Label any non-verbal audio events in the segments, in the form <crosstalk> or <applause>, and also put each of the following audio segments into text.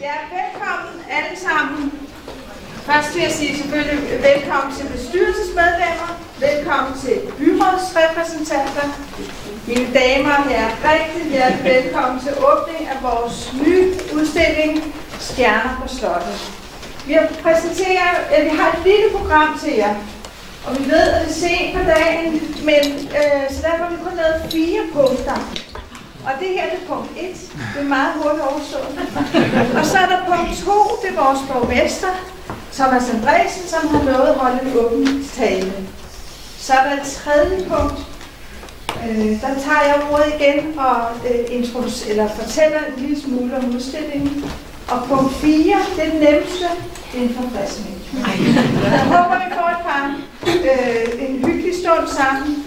Ja, velkommen alle sammen. Først vil jeg sige selvfølgelig velkommen til bestyrelsesmedlemmer, velkommen til byrådsrepræsentanter, mine damer og herrer, rigtig hjertelig velkommen til åbning af vores nye udstilling Stjerner på Slottet. Vi har præsenteret, at vi har et lille program til jer, og vi ved, at det er sent på dagen, men øh, så derfor har vi kun lavet fire punkter. Og det her det er punkt 1. Det er meget hurtigt overstået. Og så er der punkt 2. Det er vores borgmester, Thomas Andresen, som har lovet at holde en åben tale. Så er der et tredje punkt. Øh, der tager jeg ordet igen og øh, eller fortæller en lille smule om udstillingen. Og punkt 4, det det nemmeste, det er en forfriskning. Jeg håber, vi får et par, øh, en hyggelig stund sammen.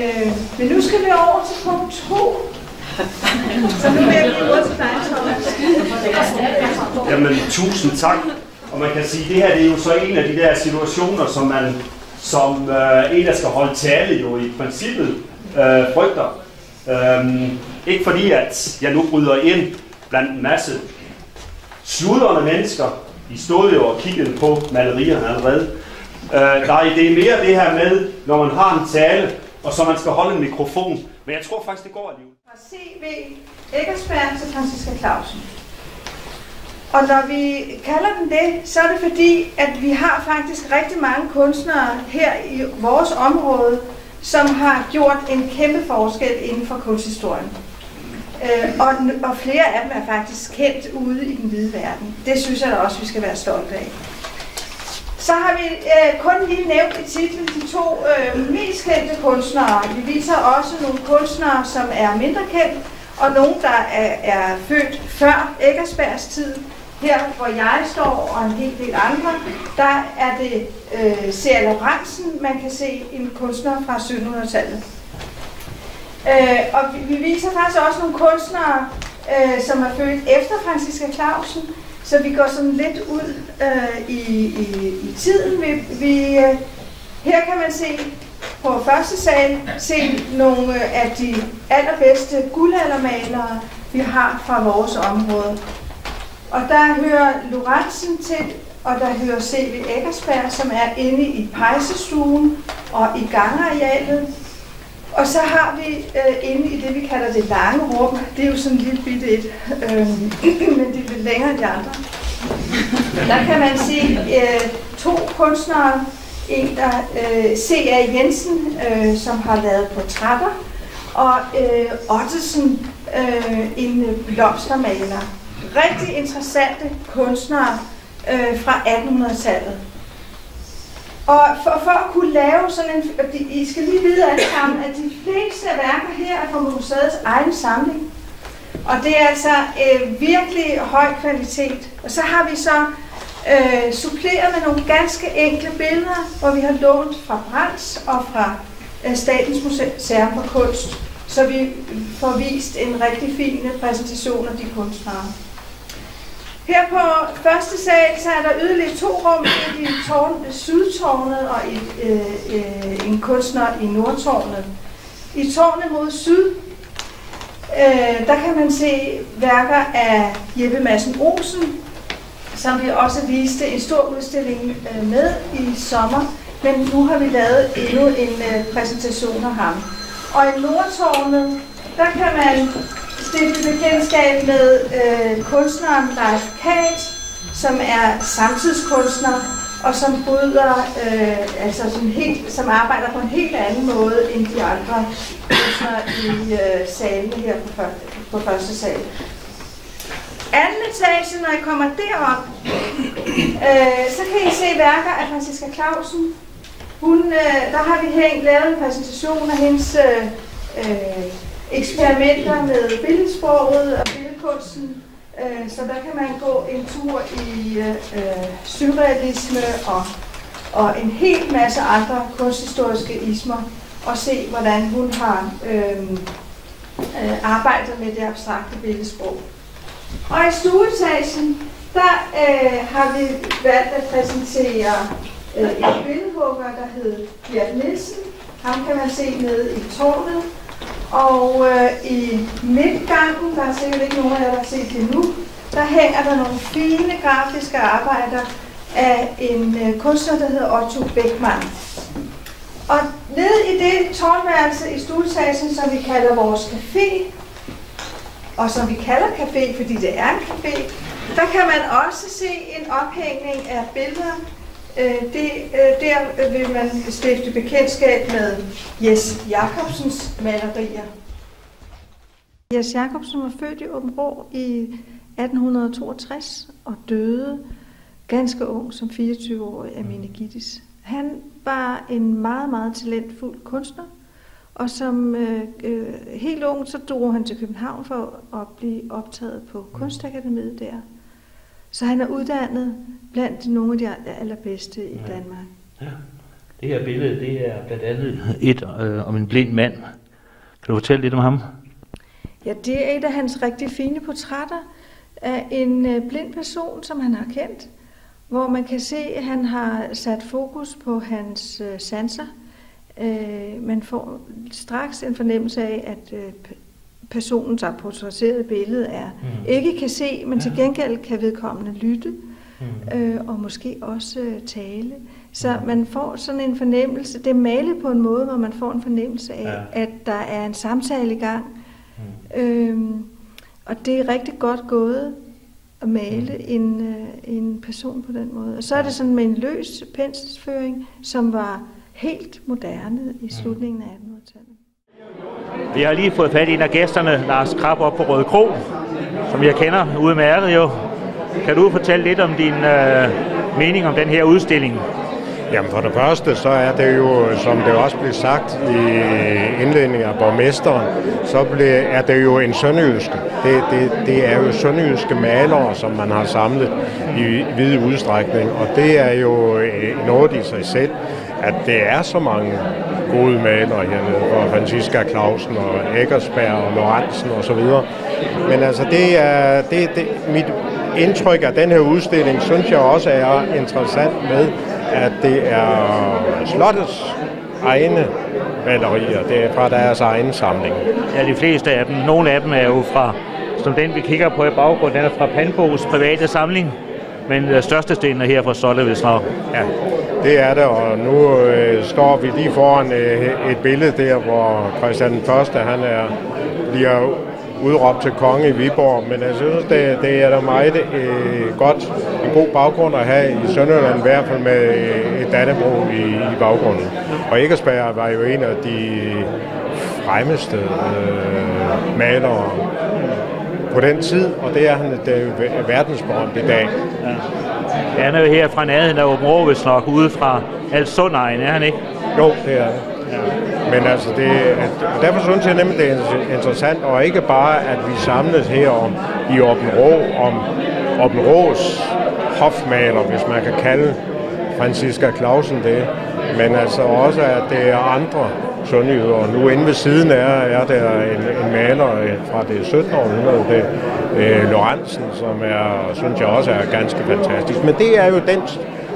Øh, men nu skal vi over til punkt 2, så nu vil jeg give ordet til dig, Thomas. Jamen, tusind tak. Og man kan sige, at det her det er jo så en af de der situationer, som man som øh, en, der skal holde tale, jo i princippet øh, frygter. Øhm, ikke fordi, at jeg nu bryder ind blandt en masse sludrende mennesker. I stod jo og kiggede på malerierne allerede. Øh, nej, det er mere det her med, når man har en tale, og så man skal holde en mikrofon. Men jeg tror faktisk, det går alligevel. Fra C.V. Eggersberg til Franziska Clausen. Og når vi kalder den det, så er det fordi, at vi har faktisk rigtig mange kunstnere her i vores område, som har gjort en kæmpe forskel inden for kunsthistorien. Øh, og, og flere af dem er faktisk kendt ude i den hvide verden. Det synes jeg da også, vi skal være stolte af. Så har vi øh, kun lige nævnt i titlen de to øh, mest kendte kunstnere. Vi viser også nogle kunstnere, som er mindre kendt, og nogle, der er, er født før Eggersbergs tid. Her, hvor jeg står, og en hel del andre, der er det øh, C.L. Brandsen, man kan se en kunstner fra 1700-tallet. Øh, og vi, vi viser faktisk også nogle kunstnere, øh, som er født efter Franziska Clausen, så vi går sådan lidt ud øh, i, i, i tiden. Vi, vi, øh, her kan man se på første sal se nogle af de allerbedste guldaldermalere, vi har fra vores område. Og der hører Lorentzen til, og der hører C.V. Eggersberg, som er inde i pejsestuen og i gangarealet. Og så har vi øh, inde i det, vi kalder det lange rum, det er jo sådan en lille bitte et, øh, <clears throat> men det er lidt længere end de andre. Der kan man se øh, to kunstnere, en der øh, C.A. Jensen, øh, som har lavet portrætter, og øh, Ottesen, øh, en blomstermaler. Rigtig interessante kunstnere øh, fra 1800-tallet. Og for, for at kunne lave sådan en... I skal lige vide alle sammen, at de fleste værker her er fra museets egen samling. Og det er altså øh, virkelig høj kvalitet. Og så har vi så øh, suppleret med nogle ganske enkle billeder, hvor vi har lånt fra Brands og fra øh, Statens Museum for Kunst, så vi får vist en rigtig fin præsentation af de kunstnere. Her på første sal, så er der yderligere to rum, i tårn, sydtårnet og et, øh, øh, en kunstner i nordtårnet. I tårnet mod syd, øh, der kan man se værker af Jeppe Madsen Rosen, som vi også viste en stor udstilling øh, med i sommer, men nu har vi lavet endnu en øh, præsentation af ham. Og i nordtårnet, der kan man stifte bekendtskab med øh, kunstneren Leif Kat, som er samtidskunstner, og som bryder, øh, altså som, helt, som arbejder på en helt anden måde end de andre kunstnere i øh, salen her på, første, på første sal. Anden etage, når I kommer derop, øh, så kan I se værker af Franziska Clausen. Hun, øh, der har vi hængt, lavet en præsentation af hendes øh, øh eksperimenter med billedsproget og billedkunsten. Øh, så der kan man gå en tur i øh, surrealisme og, og en hel masse andre kunsthistoriske ismer og se, hvordan hun har øh, øh, arbejdet med det abstrakte billedsprog. Og i stueetagen, der øh, har vi valgt at præsentere øh, en billedhugger, der hed Gert Nielsen. Ham kan man se nede i tårnet. Og øh, i midtgangen, der er sikkert ikke nogen af jer, der har set det nu, der hænger der nogle fine grafiske arbejder af en øh, kunstner, der hedder Otto Beckmann. Og nede i det tårnværelse i stueetagen, som vi kalder vores café, og som vi kalder café, fordi det er en café, der kan man også se en ophængning af billeder. Øh, det, øh, der vil man stifte bekendtskab med Jes Jacobsens malerier. Jes Jacobsen var født i Åben i 1862 og døde ganske ung som 24-årig af meningitis. Han var en meget, meget talentfuld kunstner, og som øh, øh, helt ung, så drog han til København for at blive optaget på Kunstakademiet der. Så han er uddannet blandt nogle af de allerbedste i ja. Danmark. Ja. Det her billede, det er blandt andet et øh, om en blind mand. Kan du fortælle lidt om ham? Ja, det er et af hans rigtig fine portrætter af en øh, blind person, som han har kendt, hvor man kan se, at han har sat fokus på hans øh, sanser. Øh, man får straks en fornemmelse af, at øh, personen, der portrætteret billede er, mm. ikke kan se, men til gengæld kan vedkommende lytte, mm. øh, og måske også øh, tale. Så mm. man får sådan en fornemmelse, det er malet på en måde, hvor man får en fornemmelse af, ja. at der er en samtale i gang. Mm. Øhm, og det er rigtig godt gået at male mm. en, øh, en person på den måde. Og så er det sådan med en løs penselsføring, som var helt moderne i mm. slutningen af 1800-tallet. Vi har lige fået fat i en af gæsterne, Lars Krab op på Røde Kro, som jeg kender udmærket jo. Kan du fortælle lidt om din øh, mening om den her udstilling? Jamen for det første, så er det jo, som det også blev sagt i indledningen af borgmesteren, så er det jo en sønderjyske. Det, det, det er jo sønderjyske malere, som man har samlet i vid udstrækning, og det er jo øh, noget i sig selv, at det er så mange gode malere hernede, og Franziska Clausen og Eggersberg og Lorentzen og så videre. Men altså, det er det, det, mit indtryk af den her udstilling, synes jeg også er interessant med, at det er slottets egne malerier. Det er fra deres egen samling. Ja, de fleste af dem. Nogle af dem er jo fra, som den vi kigger på i baggrunden, den er fra Panbos private samling. Men øh, den største sten er her fra Slottet. Ja, det er det, og nu øh, står vi lige foran øh, et billede der, hvor Christian den Første, han er, bliver udråbt til konge i Viborg, men jeg synes, det, det er da meget øh, godt, en god baggrund at have i Sønderjylland, i hvert fald med øh, et Dannebro i, i baggrunden. Og Eggersberg var jo en af de fremmeste øh, malere på den tid, og det er han det er verdensberømt i dag. Ja. Han er jo her fra nærheden af Åben hvis nok, ude fra Alsundegn, er han ikke? Jo, det er det. Men altså, det, at, derfor synes jeg nemlig, det er interessant, og ikke bare, at vi samles her om, i Åben Rå, om Åben Rås hofmaler, hvis man kan kalde Franziska Clausen det, men altså også, at det er andre sønderjyder. Nu inde ved siden er, er der en, en maler fra det 17. århundrede, det øh, Lorentzen, som er, synes jeg også er ganske fantastisk. Men det er jo den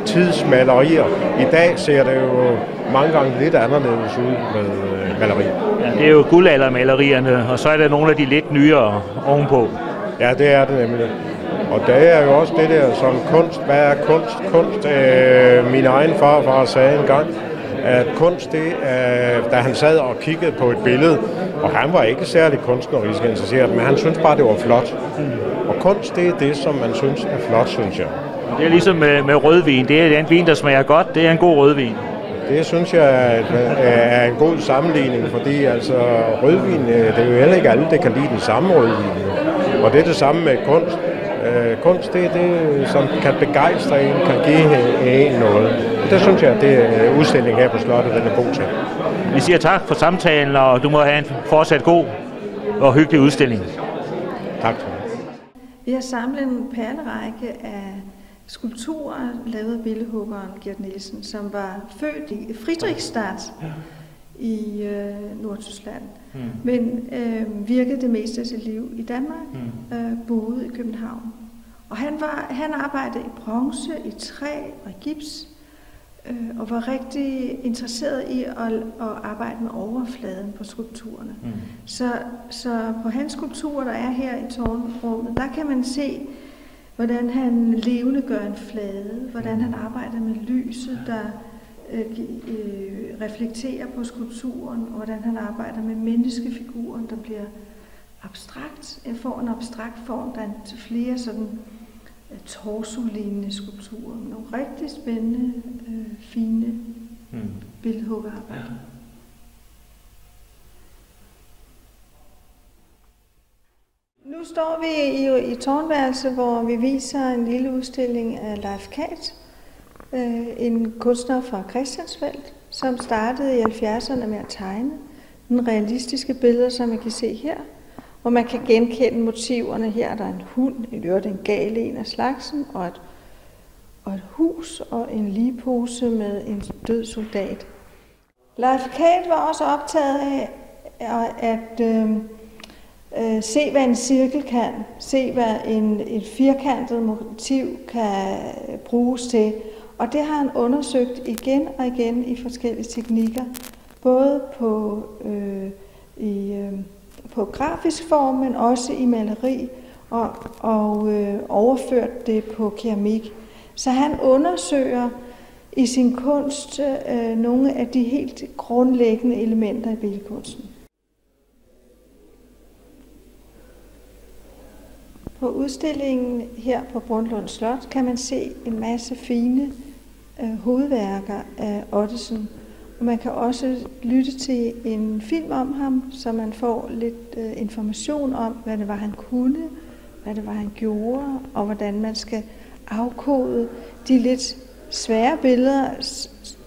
tidsmalerier. I dag ser det jo mange gange lidt anderledes ud med øh, malerier. Ja, det er jo guldaldermalerierne, og så er der nogle af de lidt nyere ovenpå. Ja, det er det nemlig. Og det er jo også det der som kunst. Hvad er kunst? Kunst, øh, min egen farfar sagde engang, at kunst, det er, da han sad og kiggede på et billede, og han var ikke særlig kunstnerisk interesseret, men han synes bare, det var flot. Og kunst, det er det, som man synes er flot, synes jeg. Det er ligesom med, med rødvin. Det er en vin, der smager godt. Det er en god rødvin. Det synes jeg er en god sammenligning, fordi altså rødvin, øh, det er jo heller ikke alle, der kan lide den samme rødvin. Og det er det samme med kunst. Øh, kunst, det er det, som kan begejstre en, kan give en noget. Det synes jeg, at det er udstillingen her på Slottet, den er god til. Vi siger tak for samtalen, og du må have en fortsat god og hyggelig udstilling. Tak. Vi har samlet en perlerække af skulpturer lavet af billedhuggeren Gert Nielsen, som var født i Friedrichstadt ja. i øh, Nordtyskland, mm. men øh, virkede det meste af sit liv i Danmark, mm. øh, boede i København. Og han, var, han arbejdede i bronze, i træ og i gips, øh, og var rigtig interesseret i at, at arbejde med overfladen på skulpturerne. Mm. Så, så på hans skulpturer, der er her i tårnrummet, der kan man se hvordan han levende gør en flade, hvordan han arbejder med lyset, der øh, øh, reflekterer på skulpturen, og hvordan han arbejder med menneskefiguren, der bliver abstrakt. Jeg får en abstrakt form, der er flere sådan øh, torso-lignende skulpturer. Nogle rigtig spændende, øh, fine mm. billedhuggerarbejder. Ja. Nu står vi i, i tårnværelse, hvor vi viser en lille udstilling af Leif Kat, øh, en kunstner fra Christiansfeldt, som startede i 70'erne med at tegne den realistiske billeder, som man kan se her, hvor man kan genkende motiverne. Her er der en hund, en øvrigt en gal en af slagsen, og et, og et hus og en ligepose med en død soldat. Leif Kat var også optaget af at øh, øh, se, hvad en cirkel kan, se, hvad en, et firkantet motiv kan bruges til. Og det har han undersøgt igen og igen i forskellige teknikker, både på, øh, i, øh, på grafisk form, men også i maleri, og, og øh, overført det på keramik. Så han undersøger i sin kunst øh, nogle af de helt grundlæggende elementer i billedkunsten. På udstillingen her på Brundlund Slot kan man se en masse fine øh, hovedværker af Ottesen. Man kan også lytte til en film om ham, så man får lidt øh, information om, hvad det var, han kunne, hvad det var, han gjorde, og hvordan man skal afkode de lidt svære billeder,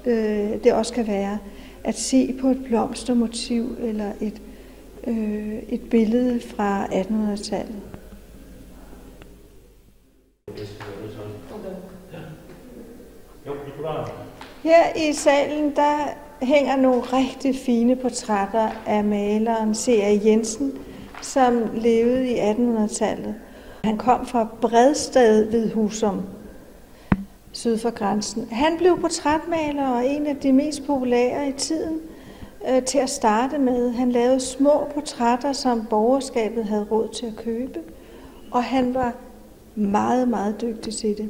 øh, det også kan være at se på et blomstermotiv eller et, øh, et billede fra 1800-tallet. Her i salen, der hænger nogle rigtig fine portrætter af maleren C.A. Jensen, som levede i 1800-tallet. Han kom fra Bredsted ved Husum, syd for grænsen. Han blev portrætmaler og en af de mest populære i tiden øh, til at starte med. Han lavede små portrætter, som borgerskabet havde råd til at købe, og han var meget, meget dygtig til det.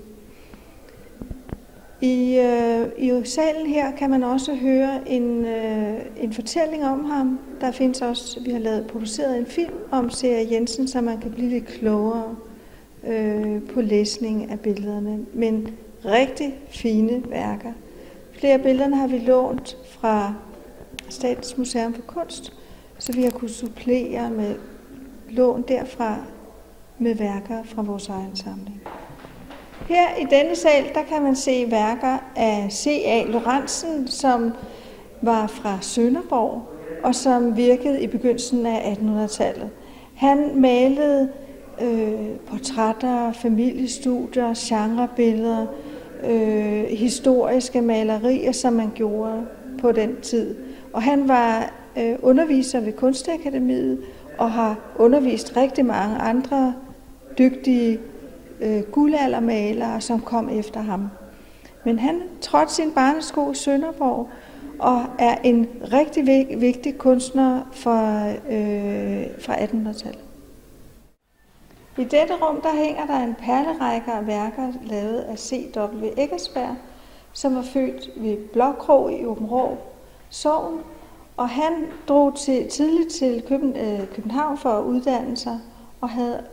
I, øh, I salen her kan man også høre en, øh, en fortælling om ham. Der findes også, vi har lavet produceret en film om C.A. Jensen, så man kan blive lidt klogere øh, på læsning af billederne. Men rigtig fine værker. Flere af billederne har vi lånt fra Statens Museum for Kunst, så vi har kunnet supplere med lån derfra med værker fra vores egen samling. Her i denne sal, der kan man se værker af C.A. Lorentzen, som var fra Sønderborg, og som virkede i begyndelsen af 1800-tallet. Han malede øh, portrætter, familiestudier, genrebilleder, øh, historiske malerier, som man gjorde på den tid. Og han var øh, underviser ved Kunstakademiet og har undervist rigtig mange andre dygtige øh, guldaldermalere, som kom efter ham. Men han trådte sin barnesko i Sønderborg og er en rigtig vigtig kunstner for, øh, fra 1800-tallet. I dette rum der hænger der en perlerække af værker lavet af C.W. Eggersberg, som var født ved Blåkrog i Åben Sogn, og han drog til, tidligt til øh, København for at uddanne sig, og havde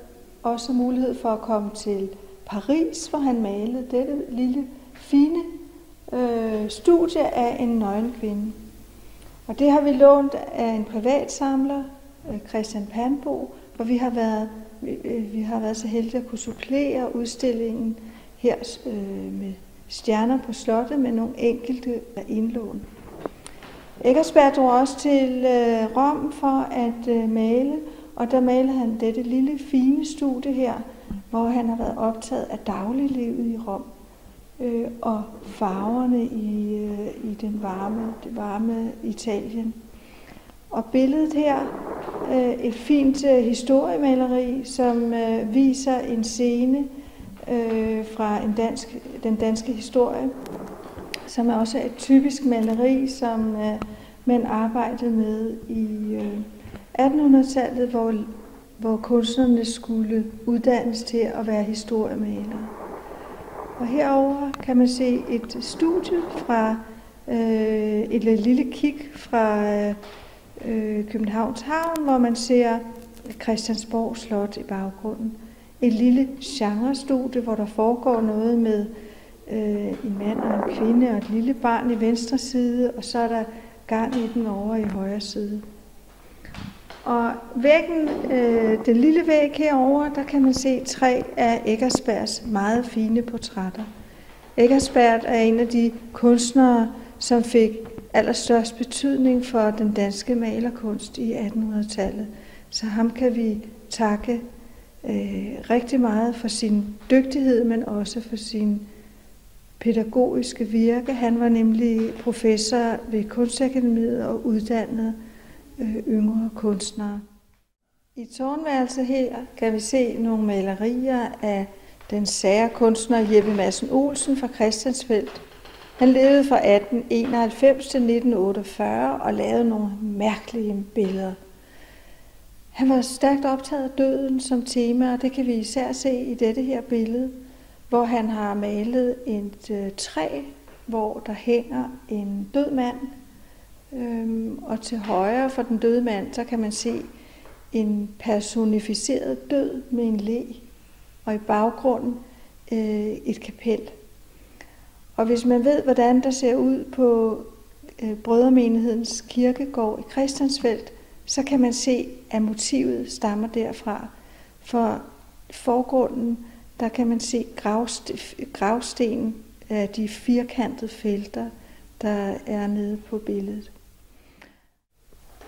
også mulighed for at komme til Paris, hvor han malede dette lille, fine øh, studie af en nøgen kvinde. Og det har vi lånt af en privatsamler, øh, Christian Panbo, hvor vi har været, vi, øh, vi har været så heldige at kunne supplere udstillingen her øh, med stjerner på slottet med nogle enkelte indlån. Eggersberg drog også til øh, Rom for at øh, male, og der malede han dette lille fine studie her, hvor han har været optaget af dagliglivet i Rom øh, og farverne i, øh, i den varme, det varme Italien. Og billedet her, øh, et fint øh, historiemaleri, som øh, viser en scene øh, fra en dansk, den danske historie, som er også et typisk maleri, som øh, man arbejdede med i øh, 1800-tallet, hvor hvor kunstnerne skulle uddannes til at være historiemalere. Og herover kan man se et studie fra øh, et lille kig fra øh, Københavns Havn, hvor man ser Christiansborg Slot i baggrunden. Et lille genrestudie, hvor der foregår noget med øh, en mand og en kvinde og et lille barn i venstre side, og så er der gang i den over i højre side. Og væggen, øh, den lille væg herover, der kan man se tre af Eggersbergs meget fine portrætter. Eggersberg er en af de kunstnere, som fik allerstørst betydning for den danske malerkunst i 1800-tallet. Så ham kan vi takke øh, rigtig meget for sin dygtighed, men også for sin pædagogiske virke. Han var nemlig professor ved Kunstakademiet og uddannet øh, yngre kunstnere. I tårnværelset her kan vi se nogle malerier af den sære kunstner Jeppe Madsen Olsen fra Christiansfeldt. Han levede fra 1891 til 1948 og lavede nogle mærkelige billeder. Han var stærkt optaget af døden som tema, og det kan vi især se i dette her billede, hvor han har malet et øh, træ, hvor der hænger en død mand. Øhm, og til højre for den døde mand, så kan man se en personificeret død med en le, og i baggrunden øh, et kapel. Og hvis man ved, hvordan der ser ud på øh, Brødremenighedens kirkegård i Christiansfeldt, så kan man se, at motivet stammer derfra. For forgrunden, der kan man se gravsten af de firkantede felter, der er nede på billedet.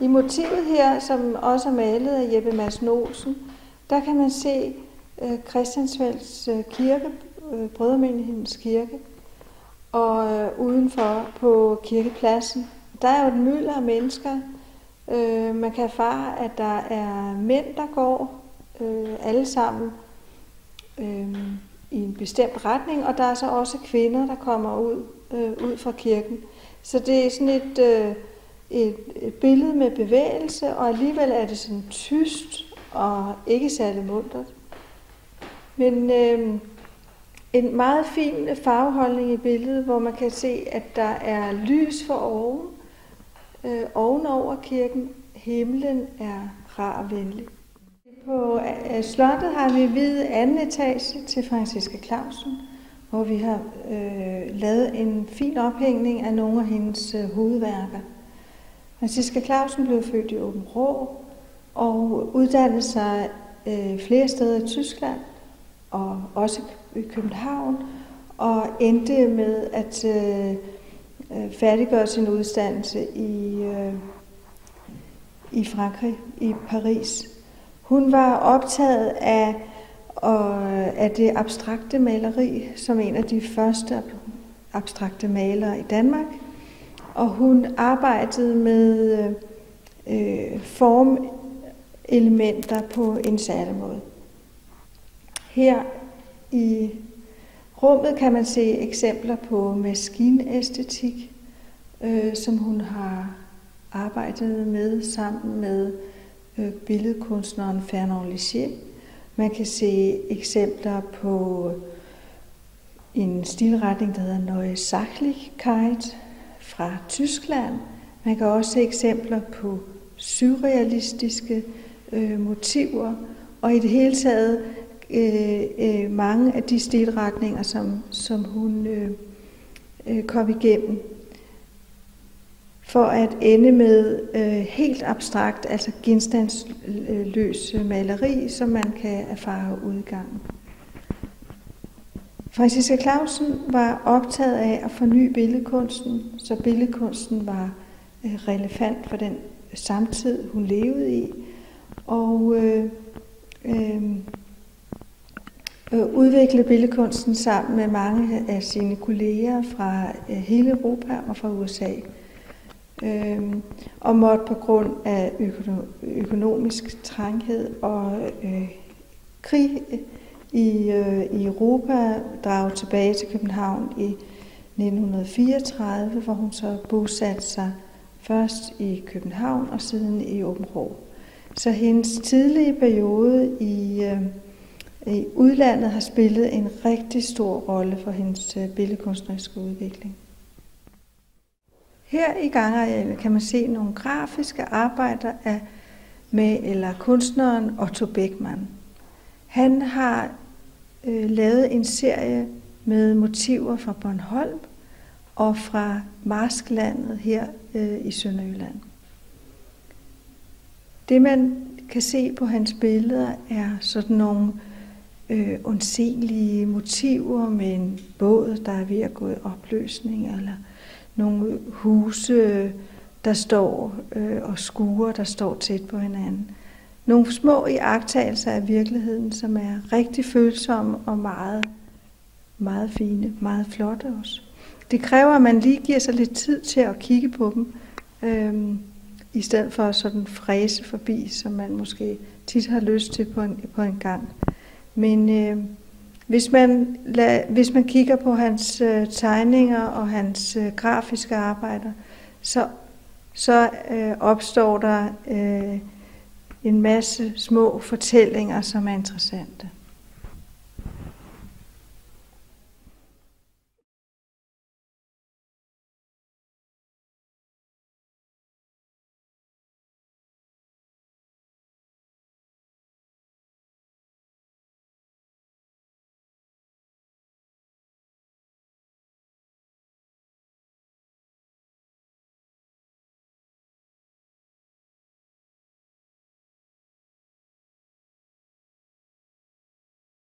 I motivet her, som også er malet af Jeppe Mads Olsen, der kan man se øh, Christiansvalds øh, kirke, øh, Brødremenighedens kirke, og øh, udenfor på kirkepladsen. Der er jo et mylder af mennesker. Øh, man kan erfare, at der er mænd, der går øh, alle sammen øh, i en bestemt retning, og der er så også kvinder, der kommer ud, øh, ud fra kirken. Så det er sådan et, øh, et, et billede med bevægelse, og alligevel er det sådan tyst og ikke særlig muntert. Men øh, en meget fin farveholdning i billedet, hvor man kan se, at der er lys for oven, øh, ovenover kirken. Himlen er rar og venlig. På øh, slottet har vi videt anden etage til Franciske Clausen, hvor vi har øh, lavet en fin ophængning af nogle af hendes øh, hovedværker. Franziska Clausen blev født i Åben Rå og uddannede sig øh, flere steder i Tyskland og også i København, og endte med at øh, øh færdiggøre sin uddannelse i, øh, i Frankrig, i Paris. Hun var optaget af, og, øh, af det abstrakte maleri som en af de første abstrakte malere i Danmark. Og hun arbejdede med øh, formelementer på en særlig måde. Her i rummet kan man se eksempler på maskinæstetik, øh, som hun har arbejdet med sammen med øh, billedkunstneren Fernand Léger. Man kan se eksempler på en stilretning, der hedder Neue Sachlichkeit fra Tyskland. Man kan også se eksempler på surrealistiske øh, motiver, og i det hele taget øh, øh, mange af de stilretninger, som, som hun øh, øh, kom igennem. For at ende med øh, helt abstrakt, altså genstandsløs maleri, som man kan erfare udgangen. Franciska Clausen var optaget af at forny billedkunsten, så billedkunsten var øh, relevant for den samtid, hun levede i. Og øh, øh, øh udvikle billedkunsten sammen med mange af sine kolleger fra øh, hele Europa og fra USA. Øh, og måtte på grund af økonomisk trænghed og øh, krig i, øh, i Europa drage tilbage til København i 1934, hvor hun så bosatte sig først i København og siden i Åben Så hendes tidlige periode i, øh, i udlandet har spillet en rigtig stor rolle for hendes øh, billedkunstneriske udvikling. Her i gangarealet kan man se nogle grafiske arbejder af med eller kunstneren Otto Beckmann. Han har øh, lavet en serie med motiver fra Bornholm og fra Marsklandet her øh, i Sønderjylland. Det man kan se på hans billeder er sådan nogle øh, undselige motiver med en båd, der er ved at gå i opløsning, eller nogle huse, der står, øh, og skuer, der står tæt på hinanden. Nogle små iagtagelser af virkeligheden, som er rigtig følsomme og meget, meget fine, meget flotte også. Det kræver, at man lige giver sig lidt tid til at kigge på dem, øhm, i stedet for sådan fræse forbi, som man måske tit har lyst til på en, på en gang. Men øh, hvis, man lad, hvis man kigger på hans øh, tegninger og hans øh, grafiske arbejder, så, så øh, opstår der øh, en masse små fortællinger, som er interessante.